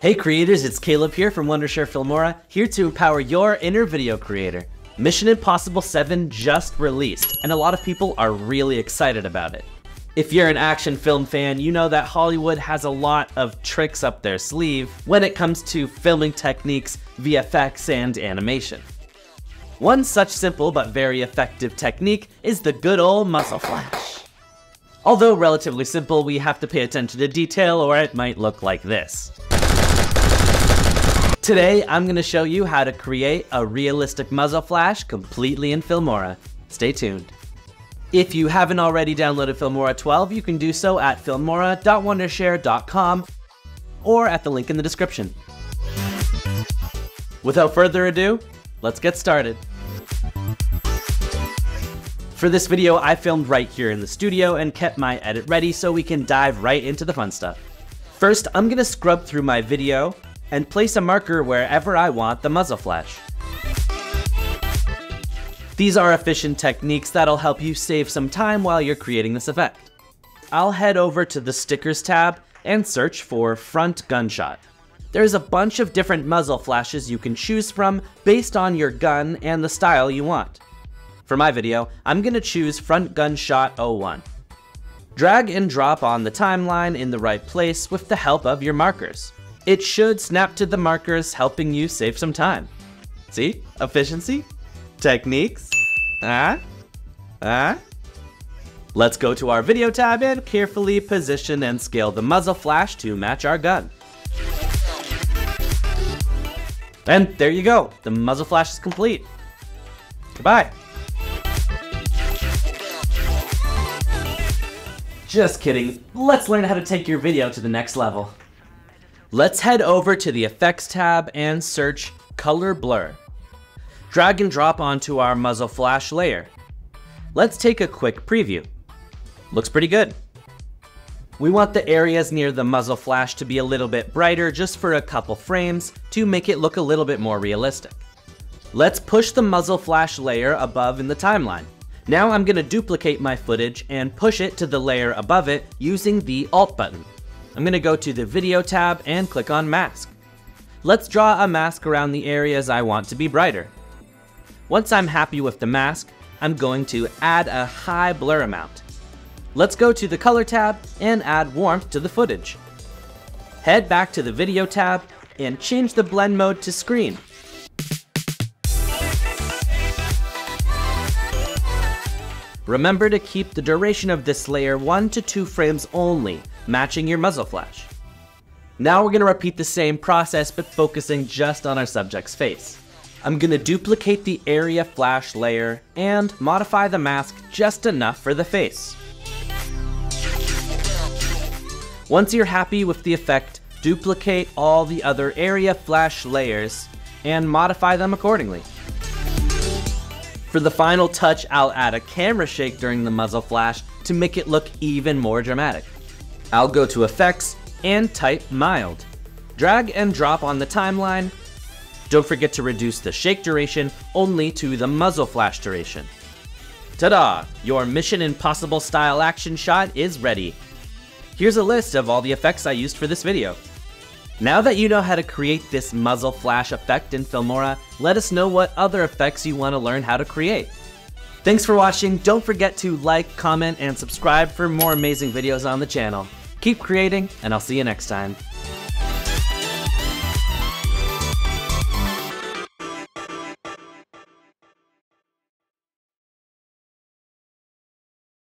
Hey creators, it's Caleb here from Wondershare Filmora, here to empower your inner video creator. Mission Impossible 7 just released, and a lot of people are really excited about it. If you're an action film fan, you know that Hollywood has a lot of tricks up their sleeve when it comes to filming techniques, VFX, and animation. One such simple but very effective technique is the good old muzzle flash. Although relatively simple, we have to pay attention to detail or it might look like this. Today, I'm going to show you how to create a realistic muzzle flash completely in Filmora. Stay tuned. If you haven't already downloaded Filmora 12, you can do so at filmora.wondershare.com or at the link in the description. Without further ado, let's get started. For this video, I filmed right here in the studio and kept my edit ready so we can dive right into the fun stuff. First, I'm gonna scrub through my video and place a marker wherever I want the muzzle flash. These are efficient techniques that'll help you save some time while you're creating this effect. I'll head over to the stickers tab and search for front gunshot. There's a bunch of different muzzle flashes you can choose from based on your gun and the style you want. For my video, I'm gonna choose front gunshot 01. Drag and drop on the timeline in the right place with the help of your markers. It should snap to the markers, helping you save some time. See? Efficiency? Techniques? Ah? Ah? Let's go to our video tab and carefully position and scale the muzzle flash to match our gun. And there you go, the muzzle flash is complete. Goodbye. Just kidding, let's learn how to take your video to the next level. Let's head over to the Effects tab and search Color Blur. Drag and drop onto our muzzle flash layer. Let's take a quick preview. Looks pretty good. We want the areas near the muzzle flash to be a little bit brighter just for a couple frames to make it look a little bit more realistic. Let's push the muzzle flash layer above in the timeline. Now I'm gonna duplicate my footage and push it to the layer above it using the Alt button. I'm gonna go to the video tab and click on mask. Let's draw a mask around the areas I want to be brighter. Once I'm happy with the mask, I'm going to add a high blur amount. Let's go to the color tab and add warmth to the footage. Head back to the video tab and change the blend mode to screen. Remember to keep the duration of this layer 1 to 2 frames only, matching your muzzle flash. Now we're going to repeat the same process but focusing just on our subject's face. I'm going to duplicate the area flash layer and modify the mask just enough for the face. Once you're happy with the effect, duplicate all the other area flash layers and modify them accordingly. For the final touch, I'll add a camera shake during the muzzle flash to make it look even more dramatic. I'll go to Effects and type Mild. Drag and drop on the timeline. Don't forget to reduce the shake duration only to the muzzle flash duration. Ta-da! Your Mission Impossible style action shot is ready. Here's a list of all the effects I used for this video. Now that you know how to create this muzzle flash effect in Filmora, let us know what other effects you want to learn how to create. Thanks for watching, don't forget to like, comment, and subscribe for more amazing videos on the channel. Keep creating, and I'll see you next time.